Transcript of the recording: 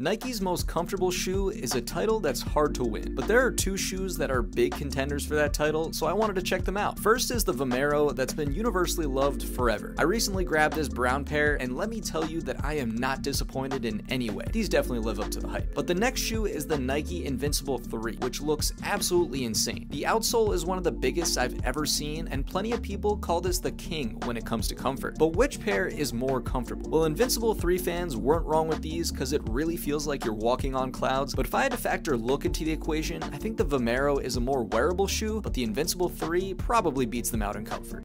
Nike's most comfortable shoe is a title that's hard to win, but there are two shoes that are big contenders for that title, so I wanted to check them out. First is the Vomero that's been universally loved forever. I recently grabbed this brown pair, and let me tell you that I am not disappointed in any way. These definitely live up to the hype. But the next shoe is the Nike Invincible 3, which looks absolutely insane. The outsole is one of the biggest I've ever seen, and plenty of people call this the king when it comes to comfort. But which pair is more comfortable? Well, Invincible 3 fans weren't wrong with these because it really feels like you're walking on clouds, but if I had to factor look into the equation, I think the Vomero is a more wearable shoe, but the Invincible 3 probably beats them out in comfort.